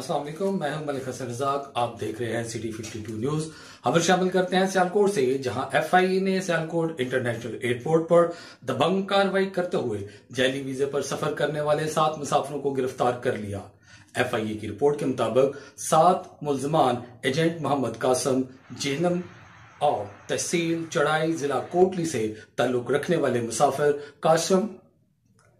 अस्सलाम मैं हूँ मलिक हसन रजाक, आप देख रहे हैं सिटी 52 न्यूज़ खबर शामिल करते हैं सियालकोट से, जहाँ एफआईए ने सियालकोट इंटरनेशनल एयरपोर्ट पर दबंग कार्रवाई करते हुए जैली वीजे पर सफ़र करने वाले सात मुसाफिरों को गिरफ़्तार कर लिया। एफआईए की रिपोर्ट के मुताबिक सात मुलजमान एजेंट मोहम्मद कासम जेहलम और तहसील चढ़ाई जिला कोटली से ताल्लुक रखने वाले मुसाफिर काशम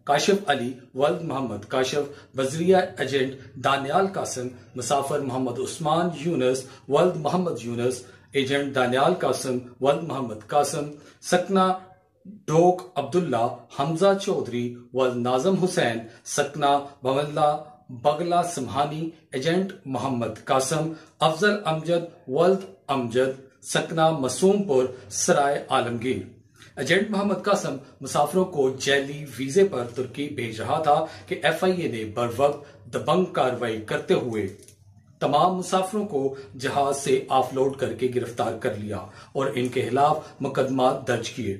काशिफ अली, वल्द मोहम्मद काशिफ, वजरिया एजेंट दानियाल कासिम, मुसाफर मोहम्मद उस्मान यूनस, वल्द मोहम्मद यूनस, एजेंट दानियाल कासिम, वल्द मोहम्मद कासिम सकना डोक अब्दुल्ला, हमजा चौधरी, वल्द नाजम हुसैन सकना भवल्ला बगला समहानी, एजेंट मोहम्मद कासम, अफजल अमजद, वल्द अमजद सकना मसूमपुर सराय आलमगीर। एजेंट मोहम्मद कासम मुसाफिरों को जैली वीजे पर तुर्की भेज रहा था कि एफआईए ने बर वक्त दबंग कार्रवाई करते हुए तमाम मुसाफिरों को जहाज़ से ऑफलोड करके गिरफ़्तार कर लिया और इनके खिलाफ मुकदमा दर्ज किए।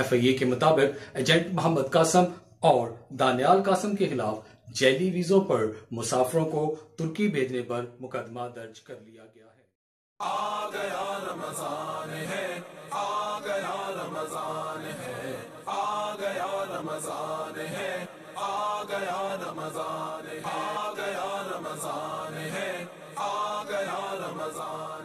एफआईए के मुताबिक एजेंट मोहम्मद कासम और दानियाल कासम के खिलाफ जैली वीजों पर मुसाफिरों को तुर्की भेजने पर मुकदमा दर्ज कर लिया गया है। आ गया है रमज़ान है। आ गया रमज़ान आ गया रमज़ान है आ गया रमज़ान